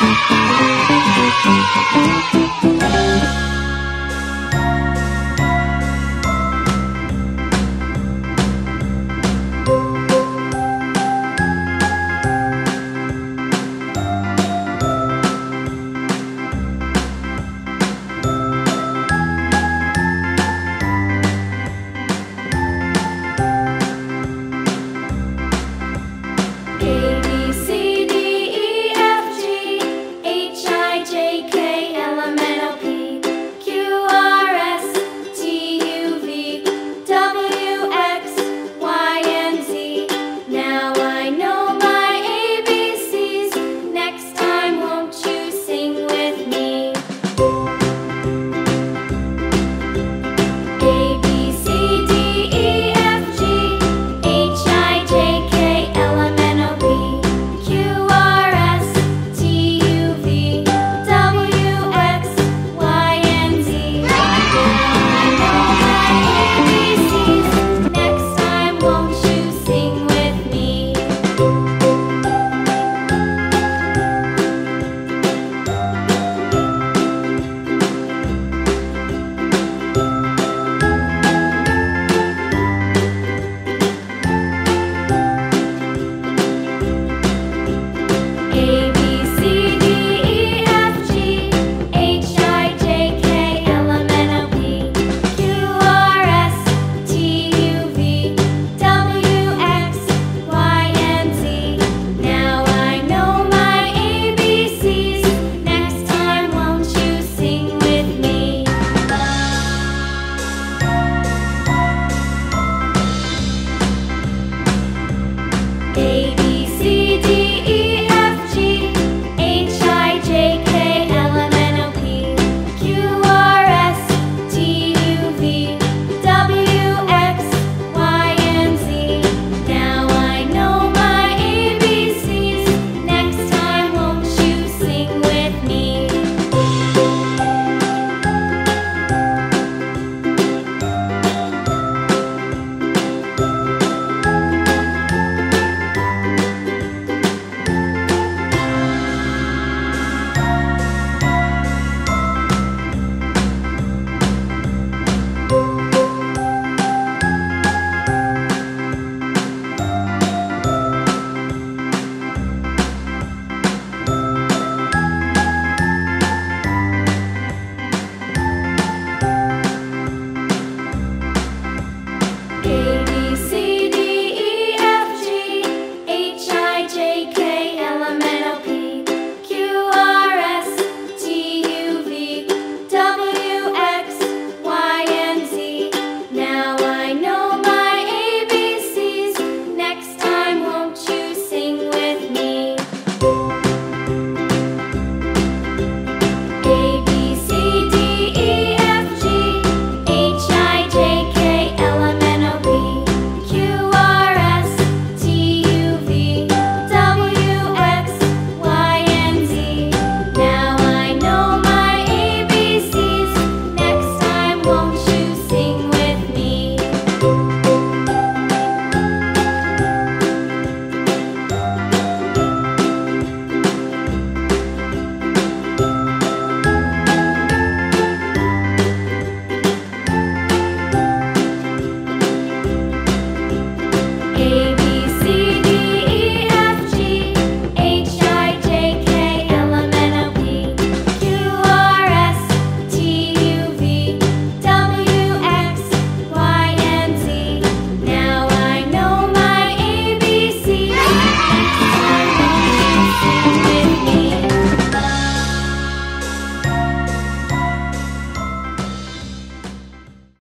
Müzik